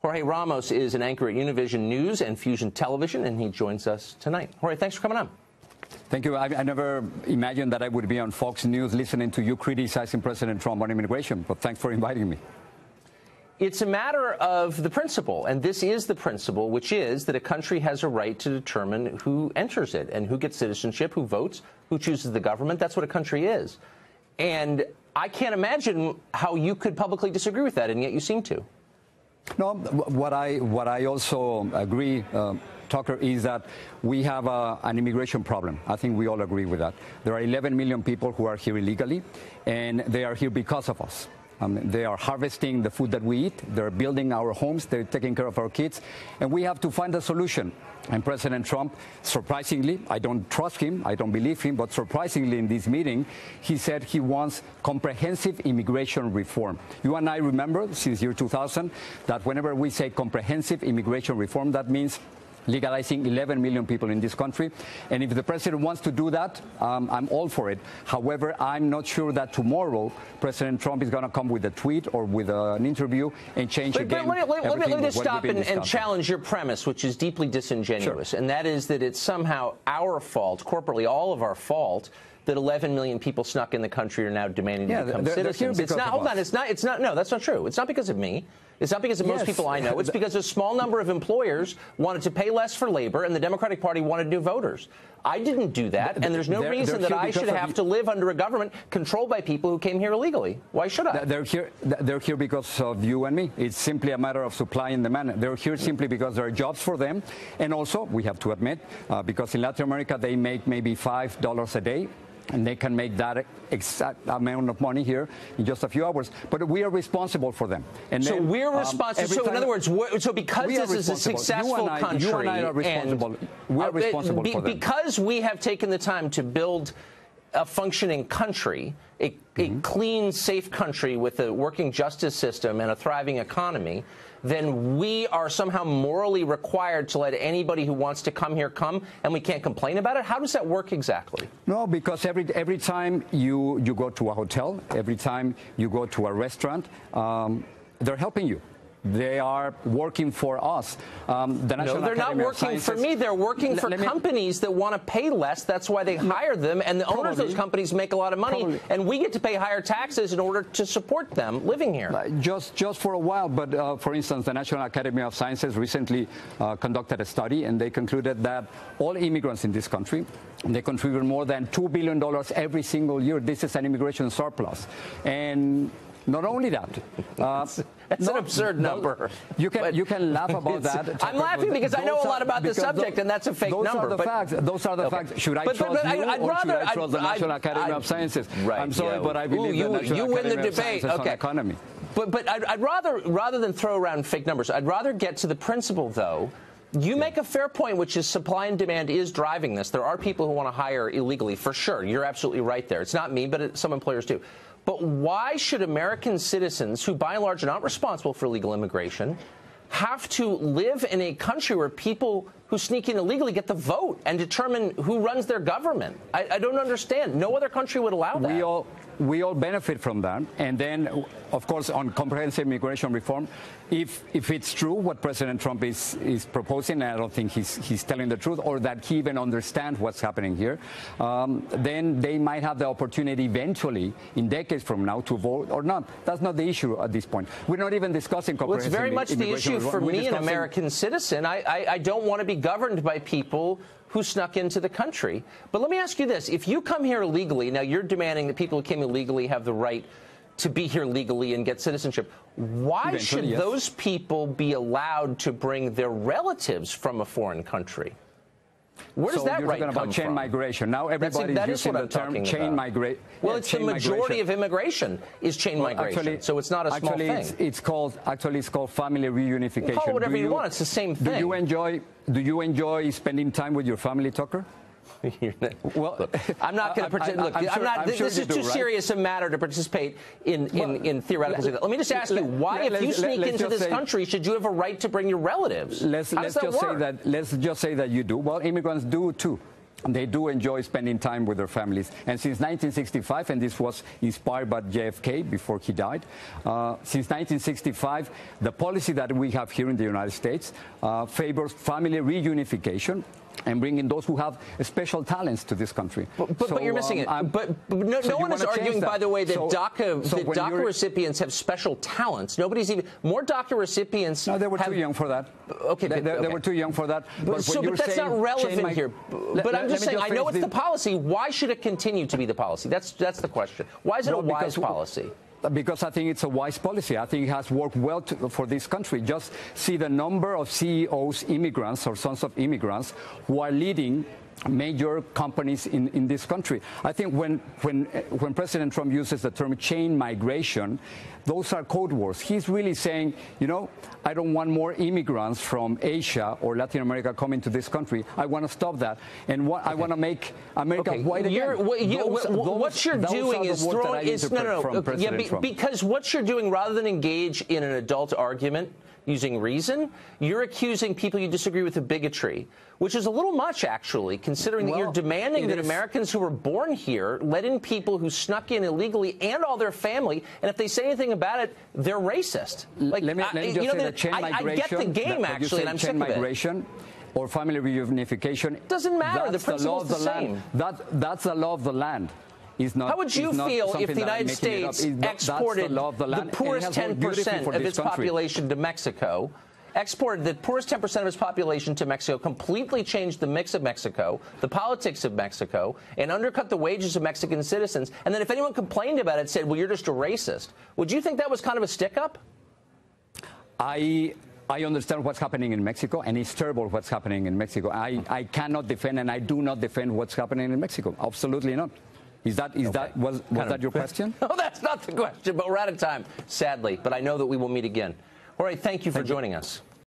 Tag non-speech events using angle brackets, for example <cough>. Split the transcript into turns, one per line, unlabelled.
Jorge Ramos is an anchor at Univision News and Fusion Television, and he joins us tonight. Jorge, thanks for coming on.
Thank you. I, I, never imagined that I would be on Fox News listening to you criticizing President Trump on immigration, but thanks for inviting me.
It's a matter of the principle, and this is the principle, which is that a country has a right to determine who enters it and who gets citizenship, who votes, who chooses the government. That's what a country is. And I can't imagine how you could publicly disagree with that, and yet you seem to.
No, what I what I also agree, uh, Tucker, is that we have a, an immigration problem. I think we all agree with that. There are 11 million people who are here illegally, and they are here because of us. Um, they are harvesting the food that we eat. They're building our homes. They're taking care of our kids. And we have to find a solution. And President Trump, surprisingly, I don't trust him, I don't believe him, but surprisingly in this meeting, he said he wants comprehensive immigration reform. You and I remember since year 2000 that whenever we say comprehensive immigration reform, that means legalizing 11 million people in this country. And if the president wants to do that, um, I'm all for it. However, I'm not sure that tomorrow President Trump is going to come with a tweet or with uh, an interview and change
but,
again.
But let, let, let, me, let me just stop and, and, challenge your premise, which is deeply disingenuous, sure. and that is that it's somehow our fault, corporately all of our fault that 11 million people snuck in the country are now demanding
yeah,
to become
they're,
citizens.
They're
it's not. Hold
us.
on. It's not. It's not. No, that's not true. It's not because of me. It's not because of yes. most people I know. It's <laughs> because a small number of employers wanted to pay less for labor, and the Democratic Party wanted new voters. I didn't do that, and there's no they're, reason they're that I should have to live under a government controlled by people who came here illegally. Why should I?
They're here. They're here because of you and me. It's simply a matter of supply and demand. They're here simply because there are jobs for them, and also we have to admit, uh, because in Latin America they make maybe five dollars a day and they can make that exact amount of money here in just a few hours. But we are responsible for them.
And so then, we're um, responsible. Um, so in other words, so because this is a successful
I,
country,
you and I are responsible. we're uh, responsible
be,
for them
because we have taken the time to build a functioning country, a, mm-hmm. a clean, safe country with a working justice system and a thriving economy then we are somehow morally required to let anybody who wants to come here come, and we can't complain about it? How does that work exactly?
No, because every every time you you go to a hotel, every time you go to a restaurant, um, they're helping you. They are working for us.
Um, the National no, they're Academy not working for me. They're working for companies that want to pay less. That's why they hire them, and the probably, owners of those companies make a lot of money, probably. and we get to pay higher taxes in order to support them living here.
Just, just for a while, but uh, for instance, the National Academy of Sciences recently uh, conducted a study, and they concluded that all immigrants in this country they contribute more than $2 billion every single year. This is an immigration surplus. And not only that, <laughs>
uh, that's an absurd number.
You can you can laugh about that.
I'm laughing because I know a lot about the subject, those, and that's a fake
those
number.
Are the facts. Those are the okay. facts. Should I but, trust but, but, you, I'd or rather, should I trust I'd, the National I'd, Academy I'd, of Sciences?
Right,
I'm sorry,
yeah.
but I believe
you,
the National
you
Academy
win the debate.
okay. economy.
But but I'd, I'd rather rather than throw around fake numbers, I'd rather get to the principle though. You make a fair point, which is supply and demand is driving this. There are people who want to hire illegally, for sure. You're absolutely right there. It's not me, but it, some employers do. But why should American citizens, who by and large are not responsible for illegal immigration, have to live in a country where people who sneak in illegally get the vote and determine who runs their government? I, I don't understand. No other country would allow that.
We all, we all benefit from that. And then, of course, on comprehensive immigration reform, if if it's true what President Trump is is proposing, and I don't think he's he's telling the truth, or that he even understands what's happening here, um, then they might have the opportunity eventually, in decades from now, to vote or not. That's not the issue at this point. We're not even discussing comprehensive.
Well, it's very much
the
issue for me, an American citizen. I, I, I don't want to be governed by people who snuck into the country. But let me ask you this: If you come here illegally, now you're demanding that people who came illegally have the right to be here legally and get citizenship. Why Eventually, should yes. those people be allowed to bring their relatives from a foreign country? Where does
so
that
you're
right
talking about chain
from?
migration. Now everybody's
that
using
the
term chain migration.
Well, yeah, it's the majority migration. of immigration is chain well, migration, actually, so it's not a small
actually
thing.
It's, it's called actually it's called family reunification. You
call it whatever
you,
you want. It's the same thing.
Do you enjoy Do you enjoy spending time with your family, Tucker? <laughs>
well, look, I'm not going to pretend. Look, I'm, I'm not. I'm this sure is too do, serious right? a matter to participate in in, well, in theoretical. Let, let me just ask you: Why, if you sneak into this say, country, should you have a right to bring your relatives?
Let's, let's just work? say that. Let's just say that you do. Well, immigrants do too. they do enjoy spending time with their families. And since 1965, and this was inspired by JFK before he died, uh, since 1965, the policy that we have here in the United States uh, favors family reunification and bringing those who have special talents to this country.
But, but, so, but you're missing um, it. But, but, no,
so
no one is arguing, by the way, that
so,
DACA, that DACA recipients have special talents. Nobody's even more DACA recipients.
No, they were
have,
too young for that.
Okay,
they, they,
okay.
they were too young for that.
But, so, but that's not relevant
my,
here.
Let,
but I'm just saying,
just
I know it's
the,
the policy. Why should it continue to be the policy? That's that's the question. Why is it
no,
a wise policy?
Because I think it's a wise policy. I think it has worked well to, for this country. Just see the number of CEOs, immigrants or sons of immigrants, who are leading major companies in, in this country. I think when, when, when President Trump uses the term chain migration, those are code words. He's really saying, you know, I don't want more immigrants from Asia or Latin America coming to this country. I want to stop that. And what, okay. I want to make America
okay.
white again.
What, you, those, what, what you're doing is throwing, is, no, no, no. Yeah, be, because what you're doing, rather than engage in an adult argument, using reason, you're accusing people you disagree with of bigotry, which is a little much, actually, considering well, that you're demanding that is. Americans who were born here let in people who snuck in illegally and all their family, and if they say anything about it, they're racist.
Like, let me, let me just
you know,
say that chain
I,
migration.
I get the game, actually, and I'm
chain
sick
migration,
of it
or family reunification.
Doesn't matter.
That's
the
the, law of the,
the
same. That, that's the law of the land. Not,
How would you feel if the United States exported the, the, the poorest 10% of its country. population to Mexico? exported the poorest 10% of its population to Mexico, completely changed the mix of Mexico, the politics of Mexico, and undercut the wages of Mexican citizens. And then if anyone complained about it, said, well, you're just a racist. Would you think that was kind of a stick up?
I I understand what's happening in Mexico, and it's terrible what's happening in Mexico. I, I cannot defend, and I do not defend what's happening in Mexico. Absolutely not. Is that is okay. that was was that your question? <laughs>
no, that's not the question. But we're out of time, sadly. But I know that we will meet again. All right, thank you for thank joining you. us.